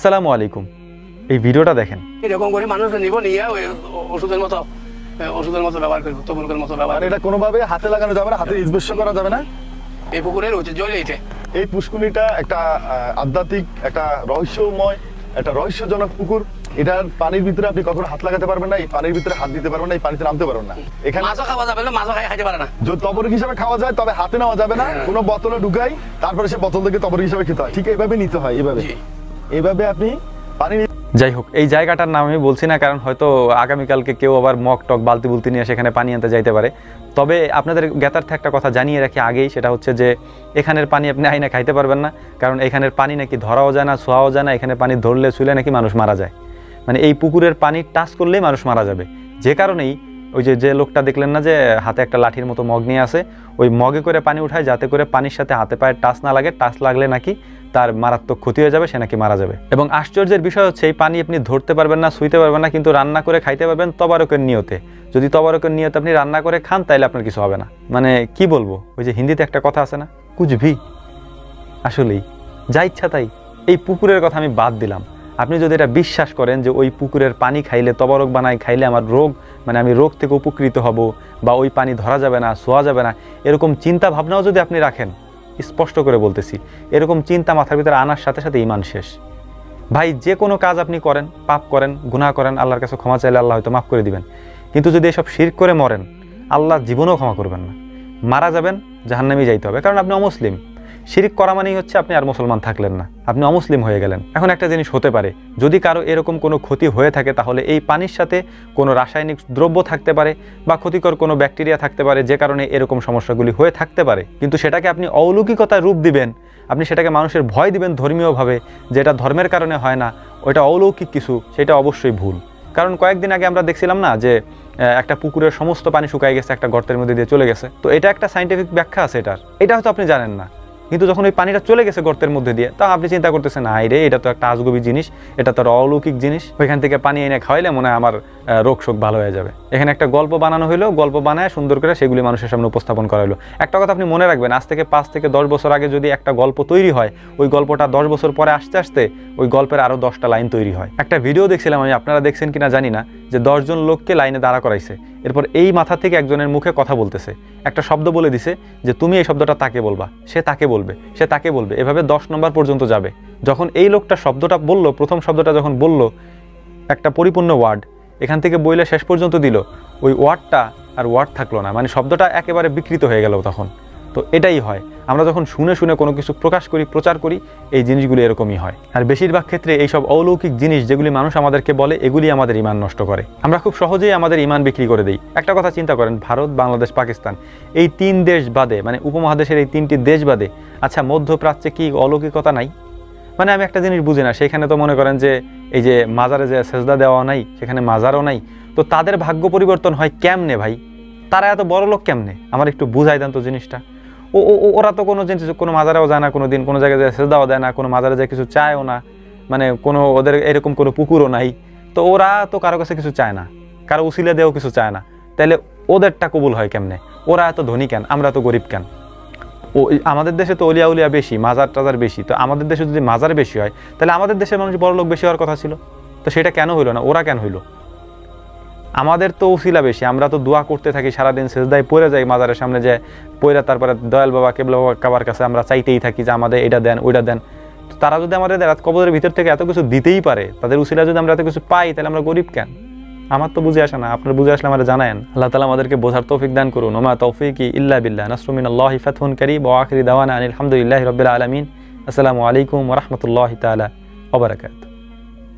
আসসালামু আলাইকুম। এই ভিডিওটা দেখেন। এরকম করে মানুষ নিব নিয়ে ওই ওষুধের মতো ওষুধের মতো ব্যবহার করব তবুলকের মতো ব্যবহার এটা কোনোভাবে হাতে লাগানো যাবে না হাতে স্পর্শ করা যাবে না? এই পুকুরের ঐতিহ্য এইটা। এই পুষ্কুনিটা একটা আধ্যাত্মিক একটা রহস্যময় একটা রহস্যজনক পুকুর। এটার পানির ভিতরে আপনি কখনো হাত লাগাতে পারবেন না এই পানির ভিতরে হাত দিতে পারবেন না এই পানিতে নামতে পারবেন না। এখানে মাছও খাওয়া যাবে না মাছও খাই খাইতে পারে না। যদি তবরিক হিসাবে খাওয়া যায় তবে হাতে নেওয়া যাবে না কোনো বোতলে ঢুকাই তারপরে সে বোতল থেকে তবরিক হিসাবে খেতে হয়। ঠিক এইভাবে নিতে হয় এইভাবে। জি। এইভাবে আপনি পানি যাই হোক, এই জায়গাটার নাম আমি বলছি না, কারণ হয়তো আগামীকালকে কেউ আবার মগ টক বালতি বুলতি নিয়ে সেখানে পানি আনতে যাইতে পারে তবে আপনাদের জ্ঞাতার্থে একটা কথা জানিয়ে রাখি আগেই, সেটা হচ্ছে যে এখানের পানি আপনি আইনে খাইতে পারবেন না, কারণ এখানের পানি নাকি ধরাও যায় না ছোঁয়াও যায় না, এখানে পানি ধরলে ছুলে নাকি মানুষ মারা যায় মানে এই পুকুরের পানি টাচ করলেই মানুষ মারা যাবে যে কারণেই ওই যে যে লোকটা দেখলেন না যে, হাতে একটা লাঠির মতো মগ নিয়ে আসে, ওই মগে করে পানি উঠায়, যাতে করে পানির সাথে হাতে পায়ে টাচ না লাগে, টাচ লাগলে নাকি তার মারাত্মক ক্ষতি হয়ে যাবে, সে নাকি মারা যাবে। এবং আশ্চর্যের বিষয় হচ্ছে, এই পানি আপনি ধরতে পারবেন না, শুইতে পারবেন না, কিন্তু রান্না করে খাইতে পারবেন তবারকের নিয়তে। যদি তবারকের নিয়তে আপনি রান্না করে খান, তাইলে আপনার কিছু হবে না। মানে কি বলব? ওই যে হিন্দিতে একটা কথা আছে না? কুচভি আসলেই, যা ইচ্ছা তাই। এই পুকুরের কথা আমি বাদ দিলাম। আপনি যদি এটা বিশ্বাস করেন যে ওই পুকুরের পানি খাইলে, তবরক বানাই খাইলে আমার রোগ মানে আমি রোগ থেকে উপকৃত হব, বা ওই পানি ধরা যাবে না, শোয়া যাবে না, এরকম চিন্তা ভাবনাও যদি আপনি রাখেন স্পষ্ট করে বলতেছি, এরকম চিন্তা মাথার ভিতরে আনার সাথে সাথে ইমান শেষ। ভাই, যে কোনো কাজ আপনি করেন, পাপ করেন গুণা করেন, আল্লাহর কাছে ক্ষমা চাইলে আল্লাহ হয়তো মাফ করে দিবেন। কিন্তু যদি এসব শির করে মরেন, আল্লাহ জীবনেও ক্ষমা করবেন না। মারা যাবেন জাহান্নামে যাইতে হবে। কারণ আপনি অমুসলিম। শিরিক করা মানেই হচ্ছে আপনি আর মুসলমান থাকলেন না। আপনি অমুসলিম হয়ে গেলেন। এখন একটা জিনিস হতে পারে। যদি কারও এরকম কোনো ক্ষতি হয়ে থাকে, তাহলে এই পানির সাথে কোনো রাসায়নিক দ্রব্য থাকতে পারে বা ক্ষতিকর কোনো ব্যাকটেরিয়া থাকতে পারে, যে কারণে এরকম সমস্যাগুলি হয়ে থাকতে পারে। কিন্তু সেটাকে আপনি অলৌকিকতার রূপ দিবেন, আপনি সেটাকে মানুষের ভয় দিবেন ধর্মীয়ভাবে যেটা ধর্মের কারণে হয় না, ওইটা অলৌকিক কিছু, সেটা অবশ্যই ভুল। কারণ কয়েকদিন আগে আমরা দেখছিলাম না যে একটা পুকুরের সমস্ত পানি শুকায় গেছে, একটা গর্তের মধ্যে দিয়ে চলে গেছে। তো এটা একটা সাইন্টিফিক ব্যাখ্যা আছে এটার। এটা হয়তো আপনি জানেন না। কিন্তু যখন ওই পানিটা চলে গেছে গর্তের মধ্যে দিয়ে, তা আপনি চিন্তা করতেছেন হাই রে, এটা তো একটা আজগবি জিনিস, এটা তো অলৌকিক জিনিস। ওইখান থেকে পানি এনে খাওয়াইলে মনে হয় আমার রোগ শোক ভালো হয়ে যাবে। এখানে একটা গল্প বানানো হলো গল্প বানায় সুন্দর করে সেগুলি মানুষের সামনে উপস্থাপন করা হলো একটা কথা আপনি মনে রাখবেন, আজ থেকে পাঁচ থেকে দশ বছর আগে যদি একটা গল্প তৈরি হয়, ওই গল্পটা দশ বছর পরে আসতে আসতে ওই গল্পের আরও দশটা লাইন তৈরি হয়। একটা ভিডিও দেখছিলাম আমি, আপনারা দেখছেন কিনা জানি না যে দশজন লোককে লাইনে দাঁড়া করাইছে। এরপর এই মাথা থেকে একজনের মুখে কথা বলতেছে। একটা শব্দ বলে দিছে যে, তুমি এই শব্দটা তাকে বলবা। সে তাকে বলবে। সে তাকে বলবে। এভাবে দশ নম্বর পর্যন্ত যাবে। যখন এই লোকটা শব্দটা বলল, প্রথম শব্দটা যখন বলল, একটা পরিপূর্ণ ওয়ার্ড, এখান থেকে বইলে শেষ পর্যন্ত দিল। ওই ওয়ার্ডটা আর ওয়ার্ড থাকল না। মানে শব্দটা একেবারে বিকৃত হয়ে গেল তখন। তো এটাই হয়। আমরা যখন শুনে শুনে কোনো কিছু প্রকাশ করি, প্রচার করি, এই জিনিসগুলি এরকমই হয়। আর বেশিরভাগ ক্ষেত্রে এইসব অলৌকিক জিনিস যেগুলি মানুষ আমাদেরকে বলে, এগুলি আমাদের ইমান নষ্ট করে। আমরা খুব সহজেই আমাদের ইমান বিক্রি করে দিই। একটা কথা চিন্তা করেন, ভারত, বাংলাদেশ, পাকিস্তান, এই তিন দেশ বাদে মানে উপমহাদেশের এই তিনটি দেশ বাদে আচ্ছা মধ্যপ্রাচ্যে কি অলৌকিকতা নাই? মানে আমি একটা জিনিস বুঝি না। সেখানে তো মনে করেন যে এই যে মাজারে যে সেজদা দেওয়া নাই, সেখানে মাজারও নাই, তো তাদের ভাগ্য পরিবর্তন হয় কেমনে ভাই? তারা এত বড় লোক কেমনে? আমার একটু বুঝাই দেন তো জিনিসটা। ও ওরা তো কোনো জিনিস কোনো মাজারেও যায় না কোনো দিন কোনো জায়গায় যায়, সেজদাও দেয় না, কোনো মাজারে যায়, কিছু চায়ও না। মানে কোনো ওদের এরকম কোনো পুকুরও নাই। তো ওরা তো কারও কাছে কিছু চায় না, কারও উসিলে দেও কিছু চায় না। তাহলে ওদেরটা কবুল হয় কেমনে? ওরা এত ধনী কেন? আমরা তো গরিব কেন? ও আমাদের দেশে তো অলিয়া উলিয়া বেশি, মাজার টাজার বেশি। তো আমাদের দেশে যদি মাজার বেশি হয় তাহলে আমাদের দেশের মানুষ বড় লোক বেশি হওয়ার কথা ছিল। তো সেটা কেন হইল না? ওরা কেন হইল? আমাদের তো উসিলা বেশি, আমরা তো দোয়া করতে থাকি, সারাদিন সেজদায় পড়ে যাই মাজারের সামনে যে পড়ে তারপরে দয়াল বাবা, কেবলা বাবা কাবার কাছে আমরা চাইতেই থাকি যে আমাদের এটা দেন, ওইটা দেন। তো তারা যদি আমাদের রাত কবরের ভিতর থেকে এত কিছু দিতেই পারে, তাদের উসিলা যদি আমরা এত কিছু পাই, তাহলে আমরা গরিব কেন? আমার তো বুঝে আসে না, আপনার বুঝে আসলে আমরা জানায়েন। আল্লাহ তালা আমাদেরকে বোঝার তৌফিক দান করুন। ওমা তৌফিক ইল্লা বিল্লাহ। নাসরুমিন আল্লাহ ফাতহুন করিব ওয়া আখিরি দাওয়ানা আনিল হামদুলিল্লাহি রাব্বিল আলামিন। আসসালামু আলাইকুম রাহমাতুল্লাহি তাআলা ওয়া বারাকাতুহু।